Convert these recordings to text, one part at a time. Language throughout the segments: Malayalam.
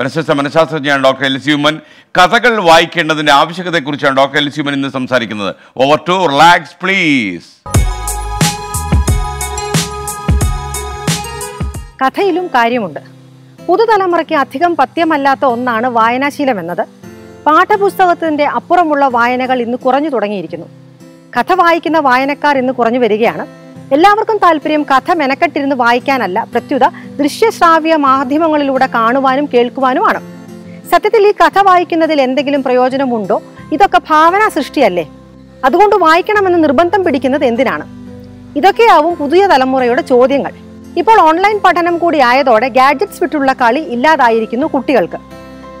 പ്രശസ്ത മനഃശാസ്ത്രജ്ഞയാണ് ഡോക്ടർ എൽസ്യൂമൻ കഥകൾ വായിക്കേണ്ടതിന്റെ ആവശ്യകതയെക്കുറിച്ചാണ് ഡോക്ടർ എൽസ്യൂമൻ ഇന്ന് സംസാരിക്കുന്നത്. ഓവർ ടു റിലാക്സ് പ്ലീസ് കഥയിലും കാര്യമുണ്ട്. പുതുതലമുറയ്ക്ക് അധികം പഥ്യമല്ലാത്ത ഒന്നാണ് വായനാശീലം എന്നത്. പാഠപുസ്തകത്തിന്റെ അപ്പുറമുള്ള വായനകൾ ഇന്ന് കുറഞ്ഞു തുടങ്ങിയിരിക്കുന്നു. കഥ വായിക്കുന്ന വായനക്കാർ ഇന്ന് കുറഞ്ഞു വരികയാണ്. എല്ലാവർക്കും താല്പര്യം കഥ മെനക്കെട്ടിരുന്ന് വായിക്കാനല്ല പ്രത്യുത ദൃശ്യശ്രാവ്യ മാധ്യമങ്ങളിലൂടെ കാണുവാനും കേൾക്കുവാനുമാണ്. സത്യത്തിൽ ഈ കഥ വായിക്കുന്നതിൽ എന്തെങ്കിലും പ്രയോജനമുണ്ടോ? ഇതൊക്കെ ഭാവന സൃഷ്ടിയല്ലേ? അതുകൊണ്ട് വായിക്കണമെന്ന് നിർബന്ധം പിടിക്കുന്നത് എന്തിനാണ്? ഇതൊക്കെയാവും പുതിയ തലമുറയുടെ ചോദ്യങ്ങൾ. ഇപ്പോൾ ഓൺലൈൻ പഠനം കൂടി ആയതോടെ ഗാഡ്ജറ്റ്സ് വിട്ടുള്ള കളി ഇല്ലാതായിരിക്കുന്നു കുട്ടികൾക്ക്.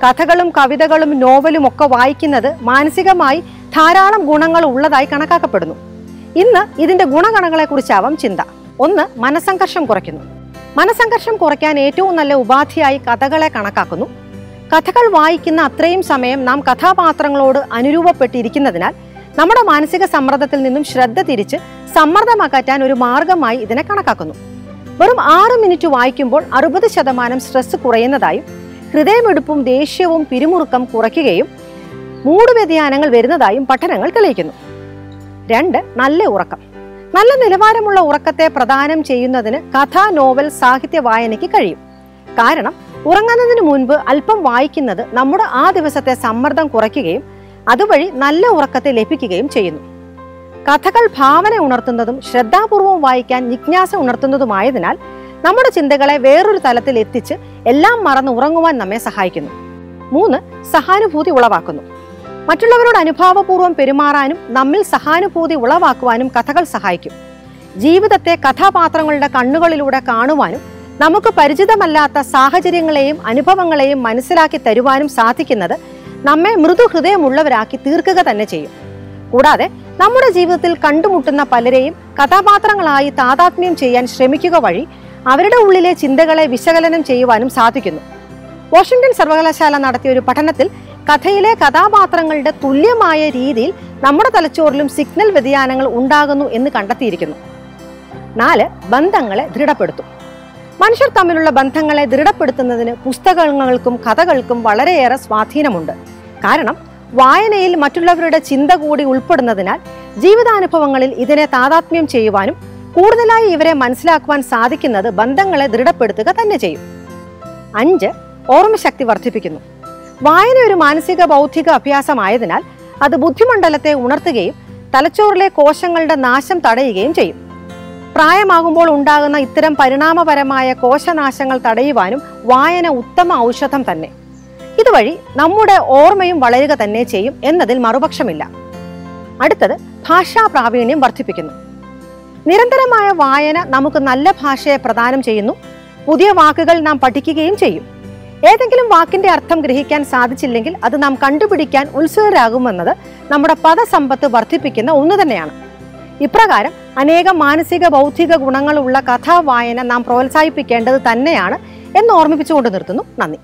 കഥകളും കവിതകളും നോവലും ഒക്കെ വായിക്കുന്നത് മാനസികമായി ധാരാളം ഗുണങ്ങൾ ഉള്ളതായി കണക്കാക്കപ്പെടുന്നു. ഇന്ന് ഇതിന്റെ ഗുണഗണങ്ങളെ കുറിച്ചാവാം ചിന്ത. ഒന്ന് മനസംഘർഷം കുറയ്ക്കുന്നു. മനസംഘർഷം കുറയ്ക്കാൻ ഏറ്റവും നല്ല ഉപാധിയായി കഥകളെ കണക്കാക്കുന്നു. കഥകൾ വായിക്കുന്ന അത്രയും സമയം നാം കഥാപാത്രങ്ങളോട് അനുരൂപപ്പെട്ടിരിക്കുന്നതിനാൽ നമ്മുടെ മാനസിക സമ്മർദ്ദത്തിൽ നിന്നും ശ്രദ്ധ തിരിച്ച് സമ്മർദ്ദമാക്കാറ്റാൻ ഒരു മാർഗമായി ഇതിനെ കണക്കാക്കുന്നു. വെറും ആറ് മിനിറ്റ് വായിക്കുമ്പോൾ അറുപത് ശതമാനം സ്ട്രെസ് കുറയുന്നതായും ഹൃദയമെടുപ്പും ദേഷ്യവും പിരിമുറുക്കം കുറയ്ക്കുകയും മൂട് വ്യതിയാനങ്ങൾ വരുന്നതായും പഠനങ്ങൾ തെളിയിക്കുന്നു. രണ്ട് നല്ല ഉറക്കം. നല്ല നിലവാരമുള്ള ഉറക്കത്തെ പ്രദാനം ചെയ്യുന്നതിന് കഥ നോവൽ സാഹിത്യ വായനയ്ക്ക് കഴിയും. കാരണം ഉറങ്ങുന്നതിന് മുൻപ് അല്പം വായിക്കുന്നത് നമ്മുടെ ആ ദിവസത്തെ സമ്മർദ്ദം കുറയ്ക്കുകയും അതുവഴി നല്ല ഉറക്കത്തെ ലഭിക്കുകയും ചെയ്യുന്നു. കഥകൾ ഭാവന ഉണർത്തുന്നതും ശ്രദ്ധാപൂർവം വായിക്കാൻ ജിജ്ഞാസ ഉണർത്തുന്നതുമായതിനാൽ നമ്മുടെ ചിന്തകളെ വേറൊരു തലത്തിൽ എത്തിച്ച് എല്ലാം മറന്ന് ഉറങ്ങുവാൻ നമ്മെ സഹായിക്കുന്നു. മൂന്ന് സഹാനുഭൂതി ഉളവാക്കുന്നു. മറ്റുള്ളവരോട് അനുഭാവപൂർവം പെരുമാറാനും നമ്മിൽ സഹാനുഭൂതി ഉളവാക്കുവാനും കഥകൾ സഹായിക്കും. ജീവിതത്തെ കഥാപാത്രങ്ങളുടെ കണ്ണുകളിലൂടെ കാണുവാനും നമുക്ക് പരിചിതമല്ലാത്ത സാഹചര്യങ്ങളെയും അനുഭവങ്ങളെയും മനസ്സിലാക്കി തരുവാനും സാധിക്കുന്നത് നമ്മെ മൃദുഹൃദയമുള്ളവരാക്കി തീർക്കുക തന്നെ ചെയ്യും. കൂടാതെ നമ്മുടെ ജീവിതത്തിൽ കണ്ടുമുട്ടുന്ന പലരെയും കഥാപാത്രങ്ങളായി താതാത്മ്യം ചെയ്യാൻ ശ്രമിക്കുക വഴി അവരുടെ ഉള്ളിലെ ചിന്തകളെ വിശകലനം ചെയ്യുവാനും സാധിക്കുന്നു. വാഷിംഗ്ടൺ സർവകലാശാല നടത്തിയ ഒരു പഠനത്തിൽ കഥയിലെ കഥാപാത്രങ്ങളുടെ തുല്യമായ രീതിയിൽ നമ്മുടെ തലച്ചോറിലും സിഗ്നൽ വ്യതിയാനങ്ങൾ ഉണ്ടാകുന്നു എന്ന് കണ്ടെത്തിയിരിക്കുന്നു. നാല് ബന്ധങ്ങളെ ദൃഢപ്പെടുത്തും. മനുഷ്യർ തമ്മിലുള്ള ബന്ധങ്ങളെ ദൃഢപ്പെടുത്തുന്നതിന് പുസ്തകങ്ങൾക്കും കഥകൾക്കും വളരെയേറെ സ്വാധീനമുണ്ട്. കാരണം വായനയിൽ മറ്റുള്ളവരുടെ ചിന്ത കൂടി ഉൾപ്പെടുന്നതിനാൽ ജീവിതാനുഭവങ്ങളിൽ ഇതിനെ താതാത്മ്യം ചെയ്യുവാനും കൂടുതലായി ഇവരെ മനസ്സിലാക്കുവാൻ സാധിക്കുന്നത് ബന്ധങ്ങളെ ദൃഢപ്പെടുത്തുക തന്നെ ചെയ്യും. അഞ്ച് ഓർമ്മശക്തി വർദ്ധിപ്പിക്കുന്നു. വായന ഒരു മാനസിക ബൗദ്ധിക അഭ്യാസമായതിനാൽ അത് ബുദ്ധിമണ്ഡലത്തെ ഉണർത്തുകയും തലച്ചോറിലെ കോശങ്ങളുടെ നാശം തടയുകയും ചെയ്യും. പ്രായമാകുമ്പോൾ ഉണ്ടാകുന്ന ഇത്തരം പരിണാമപരമായ കോശനാശങ്ങൾ തടയുവാനും വായന ഉത്തമ ഔഷധം തന്നെ. ഇതുവഴി നമ്മുടെ ഓർമ്മയും വളരുക തന്നെ ചെയ്യും എന്നതിൽ മറുപക്ഷമില്ല. അടുത്തത് ഭാഷാ പ്രാവീണ്യം വർദ്ധിപ്പിക്കുന്നു. നിരന്തരമായ വായന നമുക്ക് നല്ല ഭാഷയെ പ്രദാനം ചെയ്യുന്നു. പുതിയ വാക്കുകൾ നാം പഠിക്കുകയും ചെയ്യും. ഏതെങ്കിലും വാക്കിന്റെ അർത്ഥം ഗ്രഹിക്കാൻ സാധിച്ചില്ലെങ്കിൽ അത് നാം കണ്ടുപിടിക്കാൻ ഉത്സുകരാകുമെന്നത് നമ്മുടെ പദസമ്പത്ത് വർദ്ധിപ്പിക്കുന്ന ഒന്ന് തന്നെയാണ്. ഇപ്രകാരം അനേകം മാനസിക ബൗദ്ധിക ഗുണങ്ങളുള്ള കഥാവായന നാം പ്രോത്സാഹിപ്പിക്കേണ്ടത് തന്നെയാണ് എന്ന് ഓർമ്മിപ്പിച്ചുകൊണ്ട് നിർത്തുന്നു. നന്ദി.